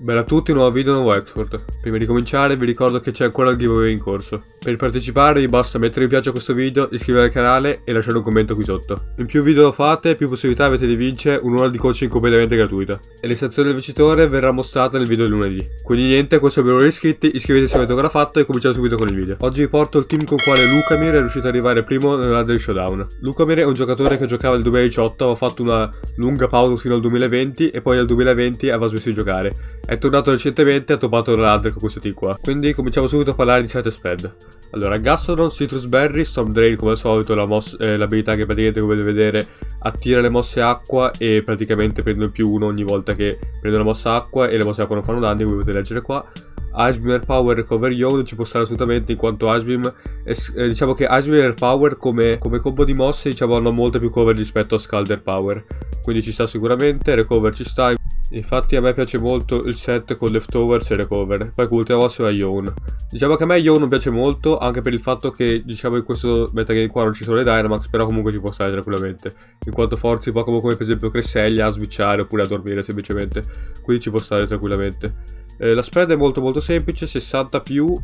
Bella a tutti, nuovo video, nuovo export. Prima di cominciare vi ricordo che c'è ancora il giveaway in corso. Per partecipare vi basta mettere mi piace a questo video, iscrivervi al canale e lasciare un commento qui sotto. In più video lo fate, più possibilità avete di vincere un'ora di coaching completamente gratuita. E l'estrazione del vincitore verrà mostrata nel video di lunedì. Quindi niente, questo è il video iscritti, iscrivetevi se avete ancora fatto e cominciamo subito con il video. Oggi vi porto il team con quale Lucamir è riuscito ad arrivare primo nella del showdown. Lucamir è un giocatore che giocava nel 2018, aveva fatto una lunga pausa fino al 2020 e poi al 2020 aveva smesso di giocare è tornato recentemente e ha topato l'Hunter con questo team qua. Quindi cominciamo subito a parlare di site spread. Allora, Gastrodon, Citrus Berry, Storm Drain come al solito, eh, l'abilità eh, che praticamente come potete vedere attira le mosse acqua e praticamente prende più uno ogni volta che prende una mossa acqua e le mosse acqua non fanno danni, come potete leggere qua. Icebeam Air Power Recover Yo non ci può stare assolutamente in quanto Icebeam eh, diciamo che Icebeam Air Power come, come, combo di mosse diciamo hanno molte più cover rispetto a Scalder Power quindi ci sta sicuramente Recover ci sta Infatti a me piace molto il set con Leftovers e Recover, poi con l'ultima mossa è Yon. Diciamo che a me Yon piace molto, anche per il fatto che diciamo in questo metagame qua non ci sono le Dynamax, però comunque ci può stare tranquillamente. In quanto forzi Pokémon come per esempio Cresselia a switchare oppure a dormire semplicemente, quindi ci può stare tranquillamente. Eh, la spread è molto molto semplice, 60 più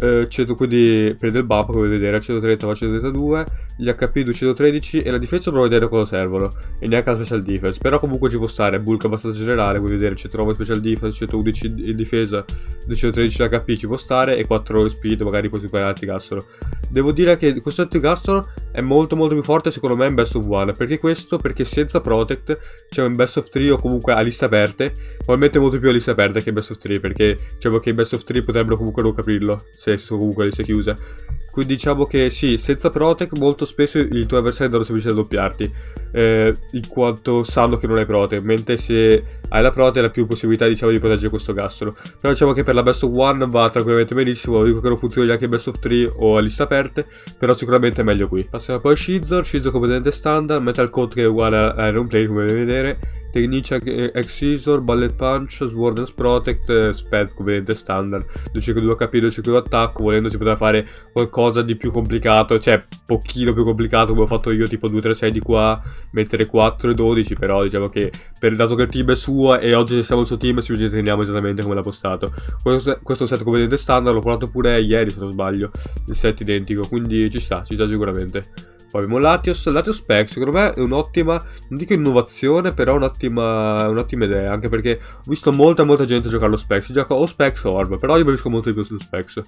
eh, 100 quindi prende il bump come vedere. 130 va a 132 gli HP 213 e la difesa provo a vedere cosa servono. E neanche la special defense. Però comunque ci può stare. Bulk abbastanza generale vuoi vedere. 109 special defense 111 in difesa 213 l'HP ci può stare. E 4 speed magari puoi superare altri Gastro devo dire che questo Gastro è molto molto più forte secondo me in best of one. Perché questo? Perché senza protect c'è un best of 3 o comunque a liste aperte probabilmente molto più a liste aperte che in best of 3 perché diciamo che in best of 3 potrebbero comunque non capirlo se se comunque le si chiuse. Quindi diciamo che sì, senza Protec molto spesso i tuoi avversari devono semplicemente doppiarti, eh, in quanto sanno che non hai Protec, mentre se hai la Protec hai più possibilità diciamo di proteggere questo gastro. Però diciamo che per la Best of 1 va tranquillamente benissimo, non dico che non funzioni neanche Best of 3 o a liste aperte, però sicuramente è meglio qui. Passiamo poi a Shizor, Shizor completamente standard, Metal Coat che è uguale a Iron Plate come vedete vedere, Technicia Excisor, Ballet Punch, Swordens Protect, eh, Sped come standard. 252 HP, 252 attacco Volendo si poteva fare qualcosa di più complicato Cioè, pochino più complicato come ho fatto io Tipo 2, 3, 6 di qua Mettere 4 e 12 Però diciamo che per, dato che il team è suo E oggi siamo il suo team Si teniamo esattamente come l'ha postato. Questo, questo set come vedete standard L'ho provato pure ieri se non sbaglio Il set identico Quindi ci sta, ci sta sicuramente poi abbiamo Latios, Latios Spec, secondo me è un'ottima, non dico innovazione, però un'ottima un idea, anche perché ho visto molta molta gente giocare lo Specs, si gioca o Specs o Orb, però io preferisco molto di più sullo Specs.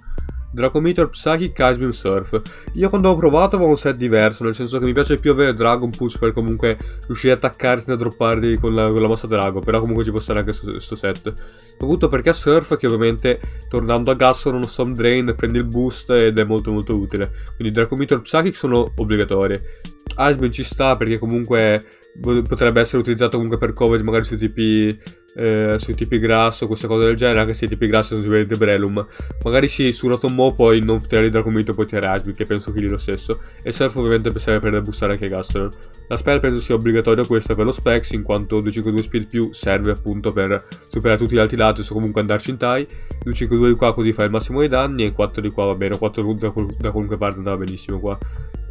Dracometer Psychic Icebeam Surf. Io quando ho provato avevo un set diverso, nel senso che mi piace più avere Dragon Pulse per comunque riuscire ad attaccare senza dropparli con la, con la mossa Drago, però comunque ci può stare anche questo set. Soprattutto perché a Surf, che ovviamente tornando a gas uno Storm Drain prendi il boost ed è molto molto utile. Quindi Dracometer Psychic sono obbligatorie. Icebeam ci sta perché comunque potrebbe essere utilizzato comunque per coverage magari sui tipi eh, sui tipi grasso, queste cose del genere, anche se i tipi grassi sono sicuramente Brelum. Magari sì, su Rotomo poi non tirare Dracomito, poi tirare Ashby, che penso che lì lo stesso. E Surf ovviamente serve per boostare anche Gastron. La spell penso sia obbligatoria questa per lo Specs, in quanto 252 speed più serve appunto per superare tutti gli altri lati o comunque andarci in tie. 252 di qua così fa il massimo dei danni e 4 di qua va bene, 4 punti da, da qualunque parte andava benissimo qua.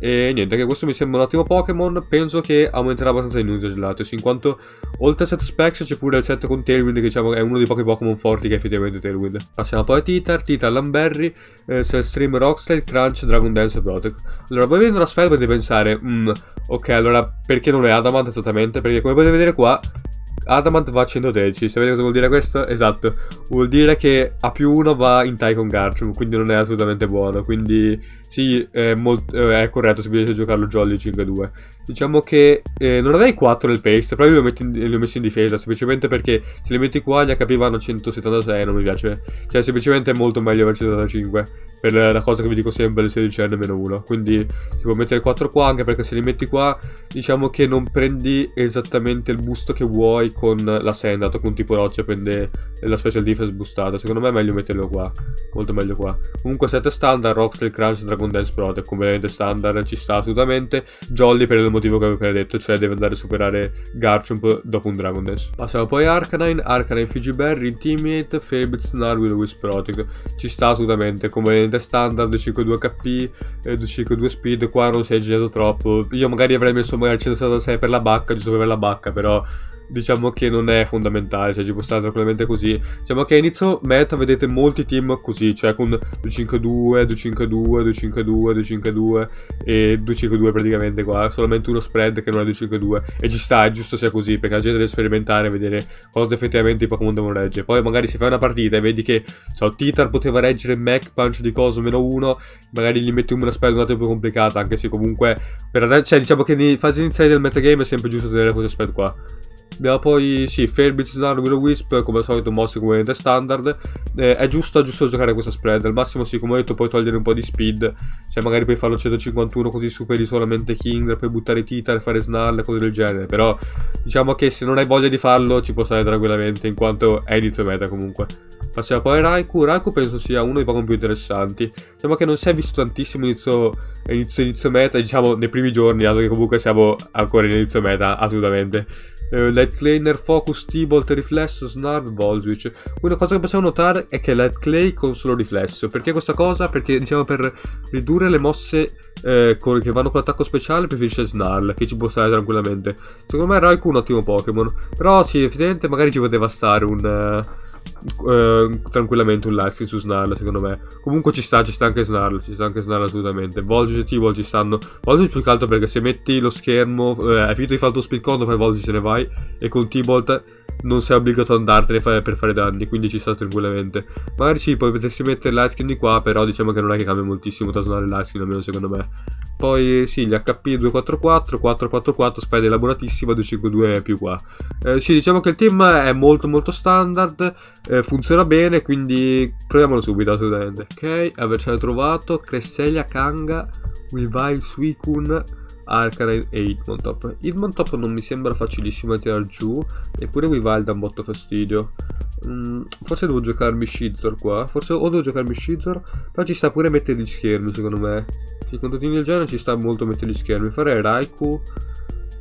E niente, anche questo mi sembra un ottimo Pokémon. Penso che aumenterà abbastanza in usage Latios, in quanto oltre a set specs c'è pure il set con Tailwind, che diciamo è uno dei pochi Pokémon forti che è effettivamente Tailwind. Passiamo poi a Titar, Titar Lamberry, eh, Stream Rockslide, Crunch, Dragon Dance e Protect. Allora, voi vedendo la sfera potete pensare, mm, ok, allora perché non è Adamant esattamente? Perché come potete vedere qua Adamant va a 113, sapete cosa vuol dire questo? Esatto, vuol dire che a più 1 va in tie con Garchomp, quindi non è assolutamente buono, quindi sì, è, è corretto se bisogna giocarlo Jolly 5-2. Diciamo che eh, non avrei 4 nel pace, però io li ho, messi in difesa, semplicemente perché se li metti qua gli HP vanno a 176, non mi piace. Cioè, semplicemente è molto meglio aver 175, per la cosa che vi dico sempre, le 16 N-1. Quindi si può mettere 4 qua, anche perché se li metti qua, diciamo che non prendi esattamente il boost che vuoi con la Sendat con tipo roccia prende la special defense boostata. Secondo me è meglio metterlo qua. Molto meglio qua. Comunque 7 standard, Rocksteel Crunch, Dragon Dance Protect. Come vedete standard ci sta assolutamente. Jolly per il motivo che avevo appena detto, cioè deve andare a superare Garchomp dopo un Dragon Dance. Passiamo poi a Arcanine, Arcanine Fiji Berry, Intimate, Fabit, Snar, Will Wisp Protect. Ci sta assolutamente. Come standard, 5-2 HP, 5-2 speed. Qua non si è girato troppo. Io magari avrei messo magari 176 per la bacca, giusto per la bacca, però diciamo che non è fondamentale, cioè ci può stare tranquillamente così. Diciamo che a inizio meta vedete molti team così, cioè con 2-5-2, 2-5-2, 2-5-2, 2-5-2 e 2-5-2 praticamente qua, solamente uno spread che non è 2-5-2 e ci sta, è giusto sia così, perché la gente deve sperimentare, vedere cosa effettivamente i Pokémon devono reggere. Poi magari se fai una partita e vedi che so, Titar poteva reggere Mac Punch di coso meno 1, magari gli metti una spread un attimo più complicata, anche se comunque per, cioè, diciamo che nei fasi iniziali del metagame è sempre giusto tenere queste spread qua. Abbiamo poi, sì, Fairbit, Snarl, Wisp, come al solito mosse come standard. Eh, è giusto, giusto giocare questa spread. Al massimo, sì, come ho detto, puoi togliere un po' di speed. Cioè, magari puoi farlo 151 così superi solamente King, puoi buttare Titar, fare Snarl, cose del genere. Però, diciamo che se non hai voglia di farlo, ci può stare tranquillamente, in quanto è inizio meta comunque. Passiamo poi a Raikou. Raikou penso sia uno dei Pokémon più interessanti. Diciamo che non si è visto tantissimo inizio, inizio, inizio meta, diciamo, nei primi giorni, dato che comunque siamo ancora in inizio meta, assolutamente. Uh, Light Claner, Focus, T-Bolt, Riflesso, Snarl, Volswitch. Una cosa che possiamo notare è che Light Clay con solo riflesso. Perché questa cosa? Perché diciamo per ridurre le mosse eh, che vanno con attacco speciale preferisce Snarl, che ci può stare tranquillamente. Secondo me Raikou è un ottimo Pokémon. Però sì, effettivamente magari ci poteva stare un... Uh, Uh, tranquillamente un live su Snarl secondo me. Comunque ci sta ci sta anche Snarl ci sta anche Snarl assolutamente. Voltage e T-Ball ci stanno. Voltage più che altro perché se metti lo schermo eh, hai finito di fare il tuo speed quando fai Voltage ce ne vai. E con T-Bolt non sei obbligato ad andartene per fare danni, quindi ci sta tranquillamente. Magari sì, poi potresti mettere l'ice di qua, però diciamo che non è che cambia moltissimo tra suonare l'ice almeno secondo me. Poi sì, gli HP 244, 444, speed elaboratissima, 252 più qua. Eh, sì, diciamo che il team è molto molto standard, eh, funziona bene, quindi proviamolo subito assolutamente. Ok, avversario trovato, Cresselia, Kanga, Weavile, Suicune Arcanine e Hitmontop. Hitmontop non mi sembra facilissimo da tirare giù, eppure Weavile dà un botto fastidio. Mm, forse devo giocarmi Shizor qua, forse o devo giocarmi Shizor, però ci sta pure mettere gli schermi secondo me. Quando tieni il genere ci sta molto mettere gli schermi. Farei Raikou...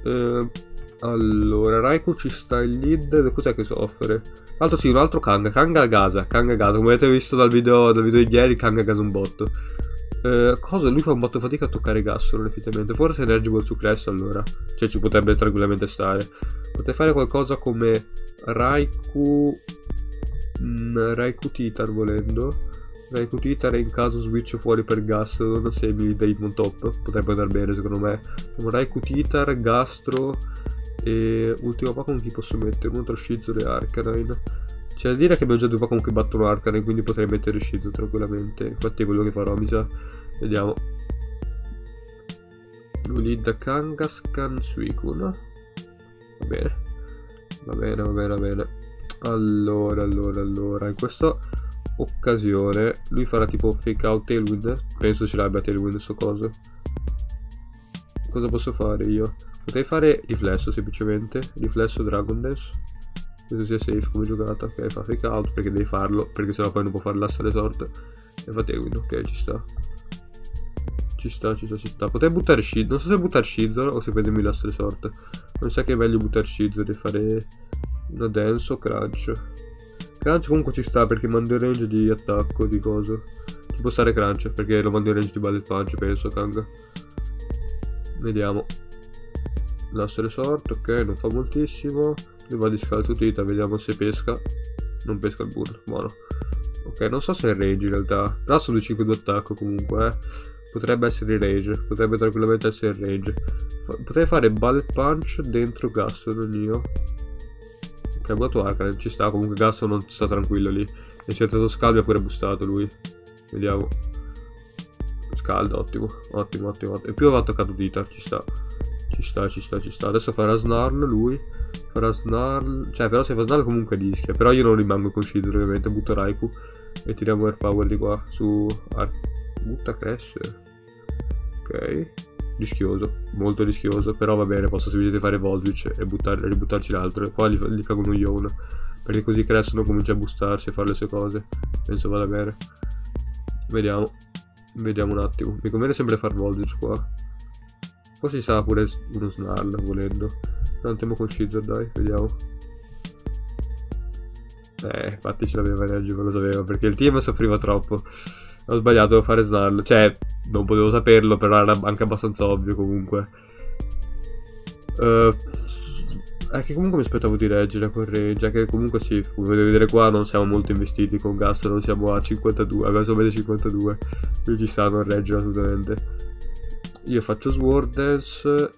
Eh, allora, Raikou ci sta il lead, cos'è che soffre? Tra l'altro sì, un altro Kanga, Kanga Gaza, Kanga Gaza, come avete visto dal video, dal video di ieri, Kanga Gaza un botto. Eh, cosa? Lui fa un botto fatica a toccare Gassolo effettivamente. Forse Energible su Crest allora. Cioè ci potrebbe tranquillamente stare. Potrei fare qualcosa come Raikou... Mm, Raikou Titar volendo. Raikou Titar in caso switch fuori per Gastro semi da Hitmon Top. Potrebbe andare bene secondo me. Raikou Titar, Gastro... E ultimo Pokémon chi posso mettere? Un altro Shizuru e Arcanine. C'è da dire che abbiamo già due Pokémon che battono Arcane, quindi potrei mettere Shield tranquillamente. Infatti è quello che farò, mi sa. Vediamo. Lulid Kangaskhan Suicune. Va bene. Va bene, va bene, va bene. Allora, allora, allora. In questa occasione lui farà tipo fake out Tailwind. Penso ce l'abbia Tailwind sto coso. Cosa posso fare io? Potrei fare riflesso semplicemente. Riflesso Dragon Dance credo sia safe come giocata ok fa fake out perché devi farlo perché sennò poi non può fare l'assa alle sorte. E fa tailwind ok ci sta. Ci sta ci sta ci sta. Potrei buttare shield non so se buttare Shizor o se prendermi l'assa alle sorte. Non sa che è meglio buttare Shizor e fare una dance o crunch. Crunch comunque ci sta perché mando in range di attacco di coso. Ci può stare crunch perché lo mando in range di bullet punch penso Kang. Vediamo. L'assa alle sorte ok non fa moltissimo di scalzo tita, vediamo se pesca. Non pesca il bull, buono. Ok, non so se è rage in realtà. Però sono 5 di attacco comunque, eh. Potrebbe essere rage, potrebbe tranquillamente essere rage. Potrei fare bullet punch dentro Gasto, non io. Ok, buono Arcane, ci sta, comunque Gasto non sta tranquillo lì. E certo scaldo ha pure bustato lui. Vediamo. Scaldo, ottimo, ottimo, ottimo. E più aveva toccato dita, ci sta. Ci sta, ci sta, ci sta. Adesso farà snarl lui. Farà snarl. Cioè, però se fa snarl comunque rischia. Però io non rimango con Shield, ovviamente. Butto Raikou. E tiriamo Air Power di qua. Su. Ar Butta Crash. Ok. Rischioso. Molto rischioso. Però va bene. Posso semplicemente fare Voltwitch e buttare, ributtarci l'altro. E poi gli, gli cago uno Yawn. Perché così Crash non comincia a bustarsi e fare le sue cose. Penso vada bene. Vediamo. Vediamo un attimo. Mi conviene sempre fare Voltwitch qua. Qua si sa pure uno snarl volendo. Andiamo con Scizor dai, vediamo. Eh, infatti ce l'aveva me lo sapevo, perché il team soffriva troppo. Ho sbagliato, devo fare snarl. Cioè, non potevo saperlo, però era anche abbastanza ovvio comunque. Uh, è che comunque mi aspettavo di reggere con Range, che comunque sì, come potete vedere qua non siamo molto investiti con gas, non siamo a 52, abbiamo solamente 52, quindi ci stanno a reggere assolutamente. Io faccio Sword Dance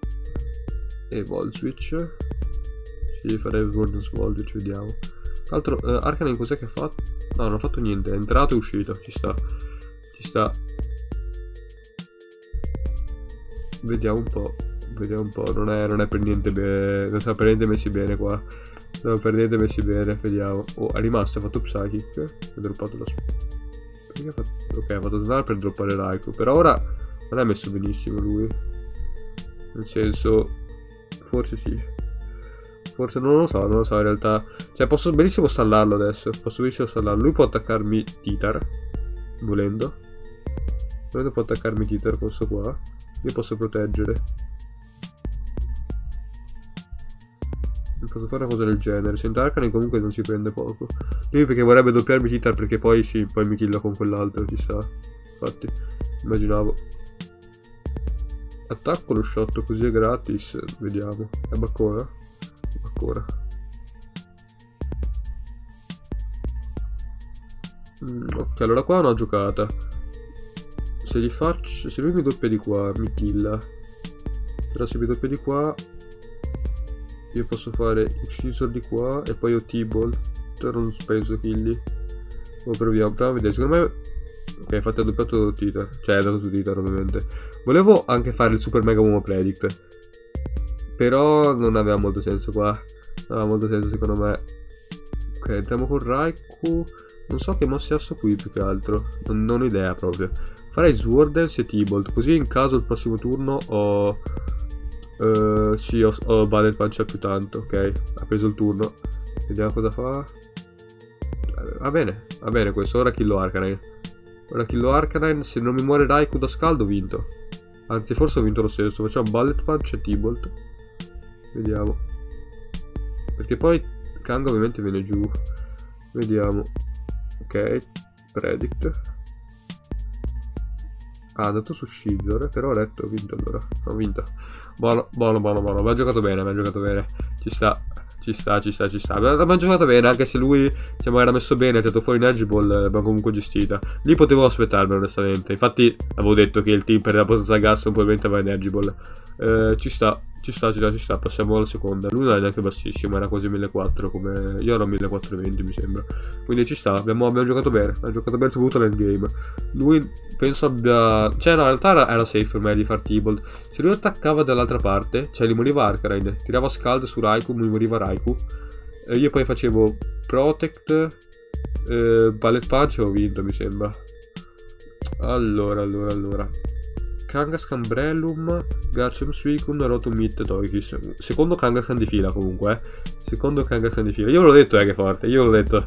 e Volt Switch. Sì, farei Sword Dance Volt Switch, vediamo. Tra l'altro, uh, Arcanine cos'è che ha fatto? No, non ha fatto niente, è entrato e uscito, ci sta. Ci sta. Vediamo un po'. Vediamo un po', non è, non è per niente bene. Non siamo per niente messi bene qua. Non per niente messi bene, vediamo. Oh, è rimasto, ha fatto Psychic. Ha droppato la... Perché ha fatto... Ok, ha fatto Snar per droppare Raikou. Per ora non è messo benissimo lui. Nel senso... Forse sì. Forse non lo so, non lo so in realtà. Cioè, posso benissimo stallarlo adesso. Posso benissimo stallarlo. Lui può attaccarmi Titar. Volendo. Volendo può attaccarmi Titar questo qua. Io posso proteggere. Posso fare una cosa del genere. Sento Arcane comunque non si prende poco. Lui perché vorrebbe doppiarmi Titar perché poi sì, poi mi killa con quell'altro, ci sta. Infatti, immaginavo. Attacco lo shot così è gratis. Vediamo. È baccona? Baccona. Mm, ok, allora qua una giocata. Se gli faccio... Se lui mi doppia di qua, mi killa. Però se mi doppia di qua, io posso fare X-Scissor di qua e poi ho T-Bolt. Non penso killi. O proviamo, proviamo a vedere. Secondo me... Ok, infatti ha doppiato Titar. Cioè, è andato su Titar ovviamente. Volevo anche fare il Super Mega Momo Predict. Però non aveva molto senso qua. Non aveva molto senso secondo me. Ok, entriamo con Raikou. Non so che mosse asso qui più che altro. Non, non ho idea proprio. Farei Sword Dance e T-Bolt. Così in caso il prossimo turno ho... Uh, sì, ho, ho Ballet Punch più tanto, ok. Ha preso il turno. Vediamo cosa fa. Va bene, va bene questo. Ora killo Arcanine. Ora killo Arcanine. Se non mi muore Raikou da scaldo, ho vinto. Anzi, forse ho vinto lo stesso. Facciamo Ballet Punch e T-Bolt. Vediamo. Perché poi Kang ovviamente viene giù. Vediamo. Ok, Predict. Ah, è andato su Scizor, però ho letto, ho vinto allora. Ho vinto. Buono, buono, buono, buono. Abbiamo giocato bene, abbiamo giocato bene. Ci sta, ci sta, ci sta, ci sta. Abbiamo giocato bene, anche se lui diciamo, era messo bene, ha tirato fuori Energy Ball, l'abbiamo comunque gestita. Lì potevo aspettarmi, onestamente. Infatti, avevo detto che il team per la potenza gas probabilmente aveva Energy Ball. Eh, ci sta, ci sta, ci sta, ci sta, passiamo alla seconda. Lui non è neanche bassissimo, era quasi 1400 come... Io ero a 1420 mi sembra. Quindi ci sta, abbiamo, abbiamo giocato bene, abbiamo giocato bene soprattutto nel game. Lui penso abbia... Cioè no, in realtà era, era safe per me di far T-Bolt. Se lui attaccava dall'altra parte, cioè gli moriva Arcanine, tirava Scald su Raikou, mi moriva Raikou. E io poi facevo Protect, eh, Ballet Punch e ho vinto mi sembra. Allora, allora, allora. Kangaskhan Brellum, Garchomp Suicune, Rotomit, Togekiss. Secondo Kangaskhan di fila comunque, eh. Secondo Kangaskhan di fila. Io ve l'ho detto eh, che è forte, io ve l'ho detto.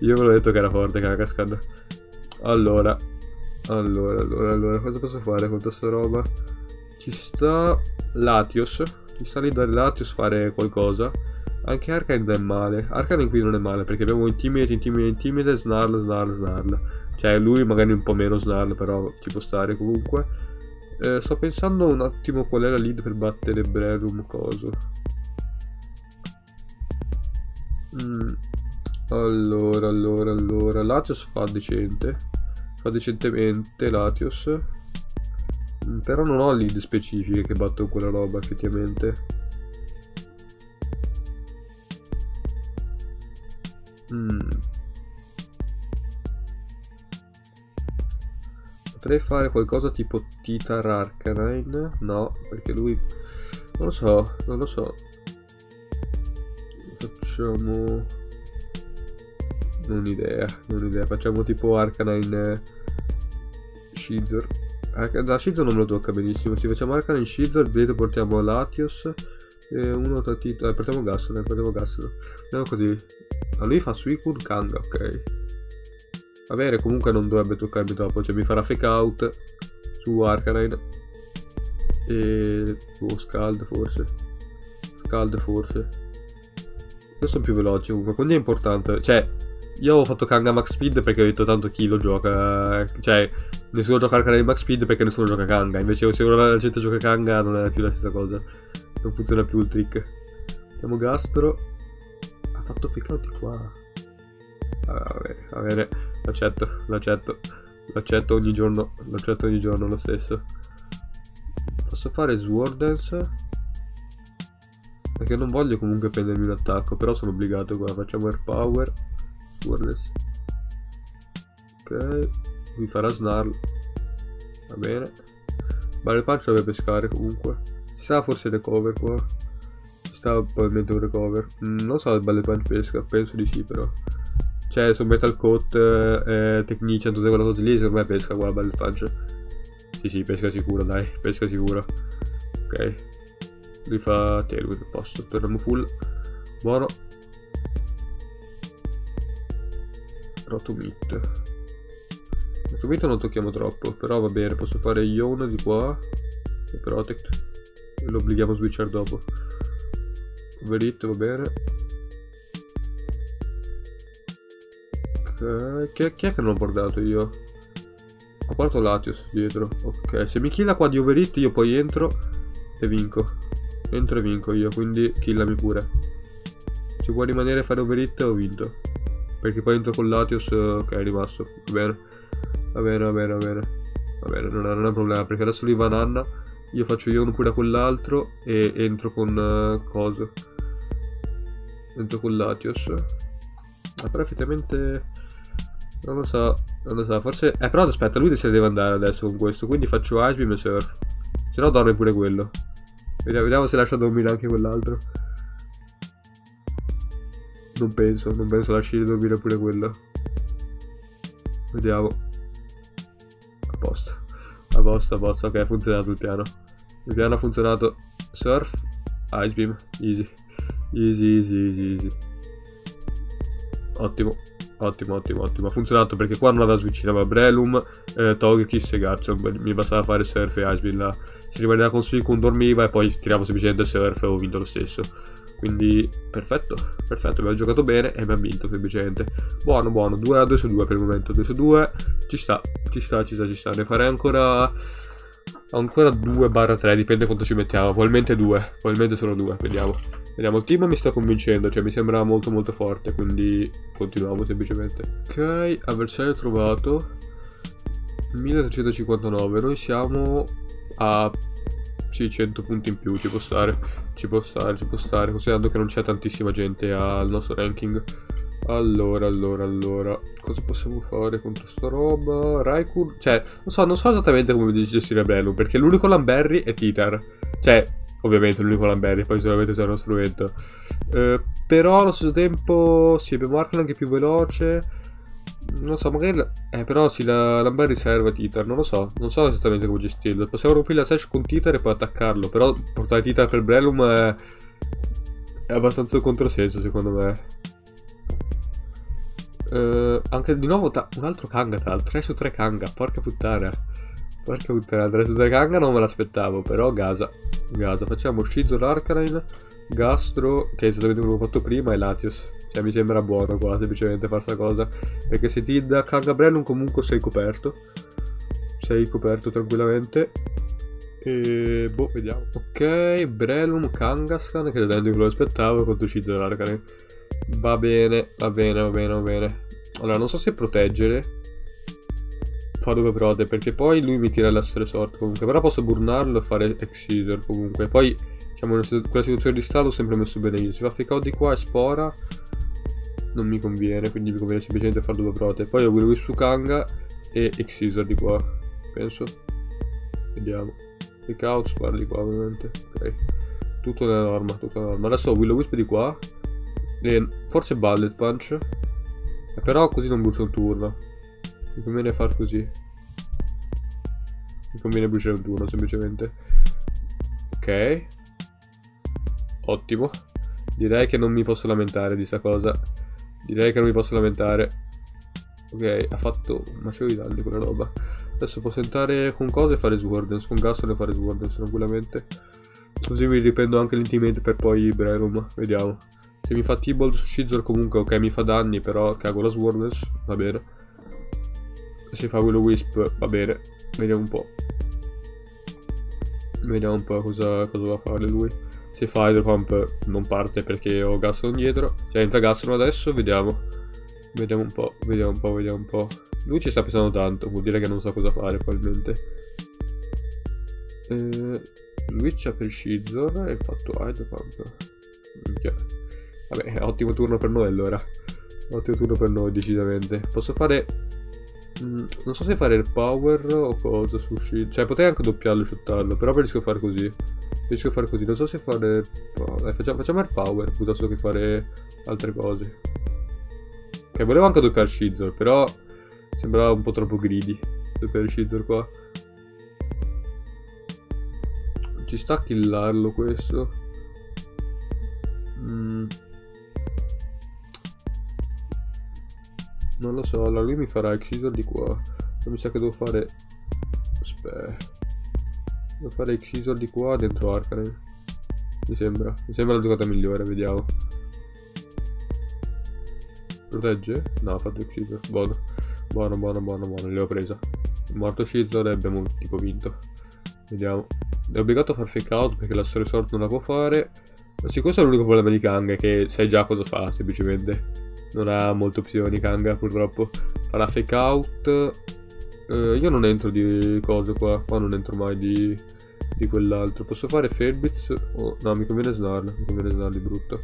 Io ve l'ho detto che era forte Kangaskhan. Allora, allora, allora, allora, cosa posso fare con questa roba? Ci sta Latios, ci sta lì da Latios fare qualcosa. Anche Arcanine è male. Arcanine qui non è male perché abbiamo Intimidate, Intimidate, Intimidate, Snarl, Snarl, Snarl. Cioè lui magari un po' meno Snarl però ci può stare comunque. Eh, sto pensando un attimo qual è la lead per battere Brerum coso. Mm. Allora, allora, allora. Latios fa decente. Fa decentemente Latios. Mm, però non ho lead specifiche che batto quella roba effettivamente. Mm. Potrei fare qualcosa tipo Titar Arcanine? No, perché lui... Non lo so, non lo so. Facciamo... Non idea, non idea. Facciamo tipo Arcanine Shizor. Da Shizor non me lo tocca benissimo. Se facciamo Arcanine Shizor, vedo portiamo Latios. E uno tra Titar... Eh, portiamo Gastro, portiamo Gastro. Andiamo così. A lui fa Suicune Kanga, ok. Va comunque non dovrebbe toccarmi troppo, cioè mi farà fake out su Arcanine. E... Oh, Scald forse. Scald forse. Io sono più veloce comunque, quindi è importante. Cioè, io ho fatto Kanga Max Speed perché ho detto tanto chi lo gioca. Cioè, nessuno gioca Arcanine Max Speed perché nessuno gioca Kanga. Invece se la gente gioca Kanga non è più la stessa cosa. Non funziona più il trick. Mettiamo Gastro. Ha fatto ficcato di qua. Ah, va bene, va bene. L'accetto, l'accetto. L'accetto ogni giorno. L'accetto ogni giorno lo stesso. Posso fare Sword Dance? Perché non voglio comunque prendermi un attacco, però sono obbligato qua. Facciamo Air Power. Sword Dance. Ok. Mi farà Snarl. Va bene. Barrel Punch deve pescare comunque. Si sa forse recover qua. Ci sta probabilmente un recover. Mm, non so se Barrel Punch pesca, penso di sì però. Cioè su Metal Coat, eh, Technician, tutte quelle cose lì, secondo me pesca qua Barrel Punch. Sì sì, pesca sicuro dai, pesca sicuro. Ok. Lui fa Tailwind, posto, torniamo full. Buono. Rotomit. Rotomit non tocchiamo troppo, però va bene, posso fare Ion di qua. E Protect. Lo obblighiamo a switchare dopo. Overhit, va bene. Ok, chi è, chi è che non ho portato io? Ho portato Latios dietro. Ok, se mi killa qua di overhit io poi entro e vinco. Entro e vinco io, quindi killami pure. Se vuoi rimanere a fare overhit ho vinto. Perché poi entro con Latios, ok è rimasto. Va bene. Va bene, va bene, va bene. Va bene, non è, non è un problema, perché adesso lui va Nanna. Io faccio io pure a quell'altro e entro con uh, coso. Entro con Latios. Ah, però effettivamente... Non lo so, non lo so, forse... Eh, però aspetta, lui se ne deve andare adesso con questo, quindi faccio Ice Beam e Surf. Se no dorme pure quello. Vediamo, vediamo se lascia dormire anche quell'altro. Non penso, non penso lasci dormire pure quello. Vediamo. A posto. A posto, a posto. Ok, ha funzionato il piano. Il piano ha funzionato. Surf, Ice Beam, easy. Easy, easy, easy, easy. Ottimo. Ottimo, ottimo, ottimo. Ha funzionato perché qua non aveva switch, aveva Brelum, eh, Togekiss e Garchomp. Mi bastava fare Surf e Icebeam là. Si rimaneva con Suicune, dormiva e poi tiravo semplicemente Surf e ho vinto lo stesso. Quindi, perfetto, perfetto. Abbiamo giocato bene e abbiamo vinto semplicemente. Buono, buono. 2 a 2 su 2 per il momento. 2 su 2. Ci sta, ci sta, ci sta, ci sta. Ne farei ancora... Ancora 2 barra 3, dipende quanto ci mettiamo. Probabilmente 2, probabilmente solo 2, vediamo. Vediamo, il team mi sta convincendo, cioè mi sembra molto molto forte, quindi continuiamo semplicemente. Ok, avversario trovato. 1359, noi siamo a... Sì, 100 punti in più, ci può stare, ci può stare, ci può stare, considerando che non c'è tantissima gente al nostro ranking. Allora, allora, allora, cosa possiamo fare contro sta roba? Raikou, cioè, non so, non so esattamente come gestire Brelum, perché l'unico Lamberry è Titar. Cioè, ovviamente l'unico Lamberry, poi sicuramente c'è uno strumento. Eh, però allo stesso tempo, sì, abbiamo Arcan anche più veloce. Non so, magari... Eh, però sì, la Lamberry serve a Titar, non lo so. Non so esattamente come gestirlo. Possiamo rompere la Sash con Titar e poi attaccarlo, però portare Titar per Brelum è... È abbastanza controsenso, secondo me. Uh, anche di nuovo un altro Kanga tra 3 su 3 Kanga, porca puttana. Porca puttana, 3 su 3 Kanga non me l'aspettavo, però Gaza. Gaza, facciamo Shizu Arcanine, Gastro, che è esattamente come ho fatto prima, e Latios. Cioè mi sembra buono qua, semplicemente fare sta cosa. Perché se ti dà Kanga Brellum comunque sei coperto. Sei coperto tranquillamente. E boh, vediamo. Ok, Brellum, Kangaskhan, che esattamente quello che aspettavo, contro Shizu Arcanine. Va bene, va bene, va bene, va bene. Allora, non so se proteggere. Fa dove prote, perché poi lui mi tira l'essere sorte comunque. Però posso burnarlo e fare Excisor comunque. Poi, diciamo, in quella situazione di stato ho sempre messo bene io. Fa fake out di qua e spora. Non mi conviene, quindi mi conviene semplicemente fare due prote. Poi ho Will Wisp su Kanga e Excisor di qua, penso. Vediamo. Fake out, spara di qua ovviamente. Ok. Tutto nella norma, tutto nella norma. Adesso ho Willow Wisp di qua. E forse Bullet Punch. Eh, però così non brucio un turno. Mi conviene far così. Mi conviene bruciare un turno semplicemente. Ok. Ottimo. Direi che non mi posso lamentare di sta cosa. Direi che non mi posso lamentare. Ok, ha fatto un macello di danni quella roba. Adesso posso entrare con cose e fare Swordens. Con Gaston e fare Swordens tranquillamente. Così mi riprendo anche l'intimate per poi Brerum. Vediamo. Se mi fa T-Bolt su Shizor comunque ok mi fa danni però cago la Swordness, va bene. Se fa Willow Wisp va bene, vediamo un po'. Vediamo un po' cosa, cosa va a fare lui. Se fa Hydro Pump non parte perché ho Gastron dietro. Cioè entra Gastron adesso, vediamo. Vediamo un po', vediamo un po', vediamo un po'. Lui ci sta pensando tanto, vuol dire che non sa cosa fare probabilmente. Eh, lui c'ha per Shizor e ha fatto Hydro Pump. Minchia. Vabbè, ottimo turno per noi allora. Ottimo turno per noi, decisamente. Posso fare... Mm, non so se fare il power o cosa su shield. Cioè, potrei anche doppiarlo e shottarlo, però riesco a fare così. Riesco a fare così. Non so se fare... Dai, facciamo, facciamo il power, piuttosto che fare altre cose. Ok, volevo anche doppiare Shizor, però... Sembrava un po' troppo greedy. Doppiare Shizor qua. Ci sta a killarlo questo. Non lo so, allora lui mi farà Excisor di qua. Ma mi sa che devo fare... Aspetta. Devo fare Excisor di qua dentro Arcane. Mi sembra. Mi sembra la giocata migliore, vediamo. Protegge? No, ha fatto Excisor. Buono. Buono, buono, buono, buono. L'ho presa. Morto Scizor e abbiamo tipo vinto. Vediamo. È obbligato a far fake out perché la storia sort non la può fare. Ma questo è l'unico problema di Kang, è che sai già cosa fa, semplicemente non ha molte opzioni Kanga purtroppo. Farà fake out. Eh, io non entro di cose qua. Qua non entro mai di, di quell'altro. Posso fare Fairbits oh, no mi conviene Snarl. Mi conviene Snarl di brutto.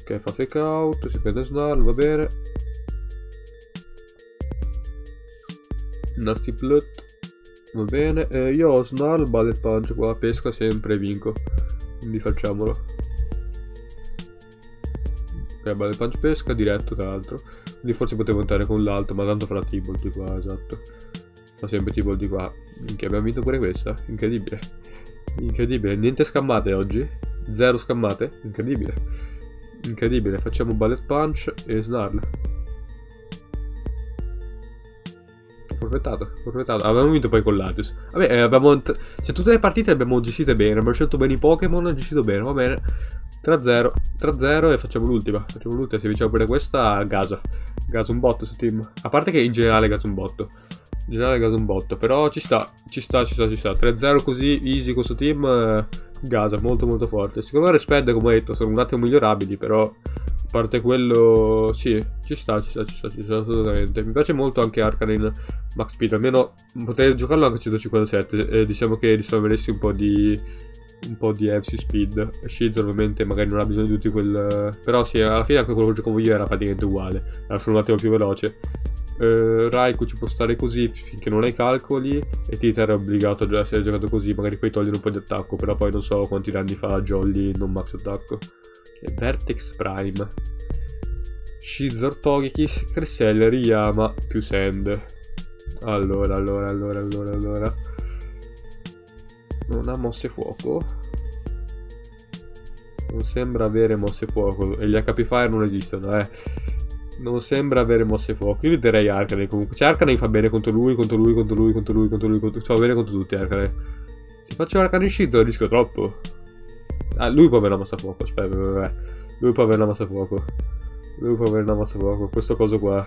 Ok fa fake out. Si prende Snarl va bene. Nasty Plut va bene. Eh, io ho Snarl Bullet Punch qua. Pesca sempre e vinco. Quindi facciamolo Ok, Bullet Punch pesca diretto tra l'altro. Quindi forse potevo entrare con l'alto, ma tanto farà T-Ball di qua, esatto. Fa sempre T-Ball di qua. Minchia, abbiamo vinto pure questa. Incredibile. Incredibile. Niente scammate oggi. Zero scammate. Incredibile. Incredibile. Facciamo Bullet Punch e Snarl. Perfettato, perfettato. Avevamo vinto poi con l'Atius. Vabbè, eh, abbiamo... Cioè, tutte le partite le abbiamo gestite bene. Abbiamo scelto bene i Pokémon, gestito bene, va bene. 3-0, 3-0 e facciamo l'ultima. Facciamo l'ultima, se vinciamo pure questa, Gaza. Gaza un botto su team. A parte che in generale Gaza un botto. In generale Gaza un botto, però ci sta, ci sta, ci sta, ci sta. 3-0 così, easy questo team, eh, Gaza, molto molto forte. Secondo me Resped, come ho detto, sono un attimo migliorabili, però a parte quello, sì, ci sta, ci sta, ci sta, ci sta assolutamente. Mi piace molto anche Arcanine Max Speed, almeno potrei giocarlo anche a 157. Eh, diciamo che risparmieresti un po' di un po' di FC Speed. Shield ovviamente magari non ha bisogno di tutti quel... Però sì, alla fine anche quello che giocavo io era praticamente uguale. Era solo un attimo più veloce. Uh, Raikou ci può stare così finché non hai calcoli e Titer è obbligato a essere giocato così, magari poi togliere un po' di attacco, però poi non so quanti danni fa Jolly non max attacco. E Vertex Prime. Shizor Togekiss, Cresselia, Riyama più Sand. Allora, allora, allora, allora, allora. Non ha mosse fuoco. Non sembra avere mosse fuoco. E gli HP Fire non esistono, eh. Non sembra avere mosse fuoco. Io direi Arcane comunque. Cioè Arcane fa bene contro lui, contro lui, contro lui, contro lui, contro lui. Contro... Cioè, va bene contro tutti Arcane. Se faccio Arcane Shield rischio troppo. Ah, lui può avere una mossa fuoco. Aspetta, vabbè. Lui può avere una mossa fuoco. Lui può avere una mossa fuoco. Questo coso qua.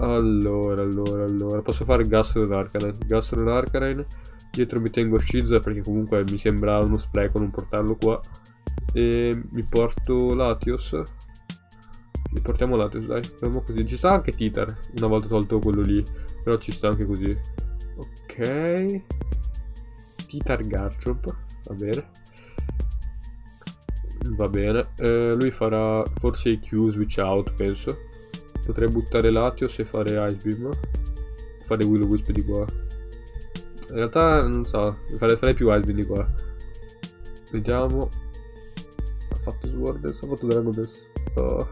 Allora, allora, allora. Posso fare Gastron Arcanine. Gastron Arcanine. Dietro mi tengo Shiza perché comunque mi sembra uno spreco non portarlo qua. E mi porto Latios. Mi portiamo Latios, dai. Facciamo così. Ci sta anche Titar, una volta tolto quello lì. Però ci sta anche così. Ok. Titar Garchomp. Va bene. Va bene. Eh, lui farà forse Q switch out, penso. Potrei buttare Latios e fare Ice Beam. Fare Willow Wisp di qua. In realtà non so, farei, farei più Ice Beam di qua. Vediamo. Ha fatto Sword, ha fatto Dragon Dance. Oh.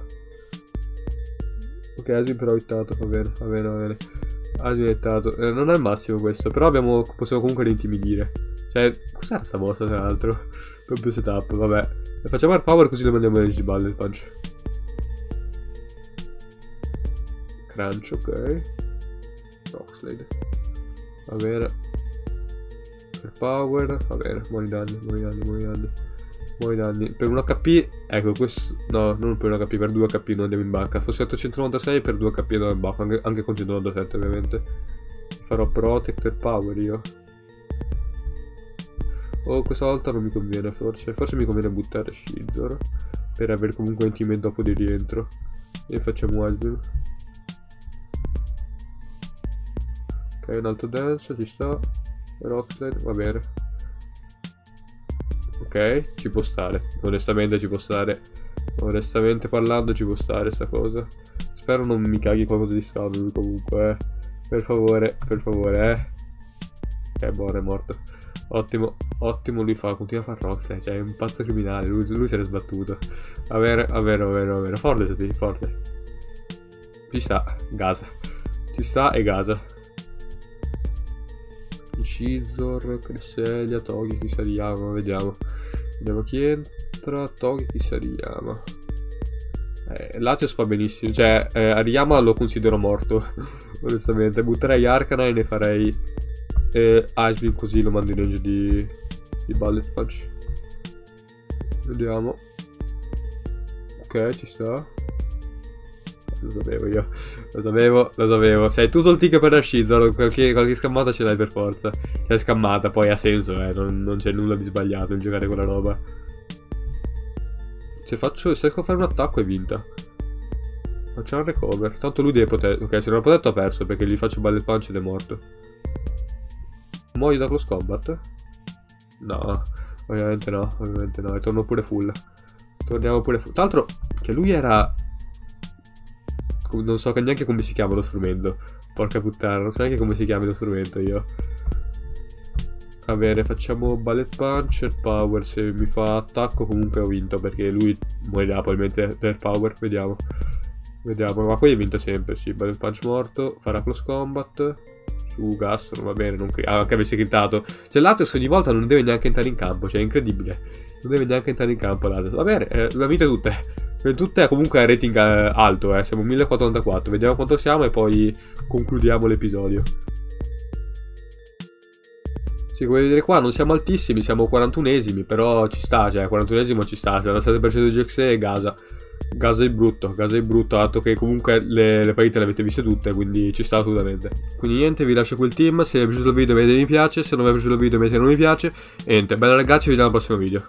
Ok, Ice Beam però ho hittato, va bene, va bene, va bene. Ice Beam hittato. Eh, non è il massimo questo, però abbiamo, possiamo comunque rintimidire. Cioè, cos'era sta mossa tra l'altro? Doppio setup, vabbè. Facciamo il power così lo mandiamo Energy Bullet Punch. Crunch, ok. Rockslade. Va bene. Per power. Va bene, buoni danni, buoni danni, buoni danni. Buoni danni. Per un HP, ecco, questo... No, non per un HP, per 2 HP non andiamo in banca. Fosse 896 per 2 HP andiamo in banca, anche, anche con 197 ovviamente. Farò Protector Power io. Oh, questa volta non mi conviene forse. Forse mi conviene buttare Shizor. Per avere comunque un team dopo di rientro. E facciamo Asbin. Un altro dance, ci sta. Rockslide, va bene. Ok, ci può stare. Onestamente ci può stare. Onestamente parlando ci può stare sta cosa. Spero non mi caghi qualcosa di strano comunque, eh. Per favore, per favore, eh. Ok, buono, è morto. Ottimo, ottimo lui fa, continua a fare rock, cioè è un pazzo criminale, lui, lui si era sbattuto. A vero, a vero, a vero, a vero. Forte tutti, forte. Ci sta, Gaza. Ci sta e Gaza. Scizor, Cresselia, Togi, chi Sariyama, vediamo. Vediamo chi entra, Togi, chi Sariyama. Eh, Latios fa benissimo, cioè eh, Ariyama lo considero morto, onestamente. Butterei Arcanine e farei e Icebeam così lo mando in range di, di Bullet Punch. Vediamo. Ok, ci sta. Lo sapevo io. Lo sapevo, lo sapevo. Sei tutto il tick per la Shizor. Qualche, qualche scammata ce l'hai per forza. Cioè, scammata, poi ha senso, eh. Non, non c'è nulla di sbagliato in giocare quella roba. Se faccio. Se riesco a fare un attacco è vinta. Facciamo un recover. Tanto lui deve proteggere. Ok, se non ho protetto ha perso perché gli faccio Bullet Punch ed è morto. Muoio da close combat? No, ovviamente no, ovviamente no. E torno pure full. Torniamo pure full. Tra l'altro, che lui era... Non so neanche come si chiama lo strumento. Porca puttana, non so neanche come si chiama lo strumento io. Va bene, facciamo Ballet e Power. Se mi fa attacco comunque ho vinto perché lui morirà probabilmente per Power. Vediamo. Vediamo, ma poi hai vinto sempre, sì. Ballet Punch morto, farà close combat su Gastro, va bene, non. Ah, anche avessi gritato. Cioè, l'Atos ogni volta non deve neanche entrare in campo, cioè, è incredibile. Non deve neanche entrare in campo l'Atos. Va bene, eh, le vite tutte. Tutte comunque a rating eh, alto, eh. Siamo 1044. Vediamo quanto siamo e poi concludiamo l'episodio. Sì, come vedete qua non siamo altissimi, siamo 41esimi, però ci sta, cioè 41esimo ci sta, 77% di GX e Gaza. Gaza è brutto, Gaza è brutto, dato che comunque le, le partite le avete viste tutte, quindi ci sta assolutamente. Quindi niente, vi lascio quel team, se vi è piaciuto il video mettete mi piace, se non vi è piaciuto il video mettete non mi piace, e niente, bella ragazzi, ci vediamo al prossimo video.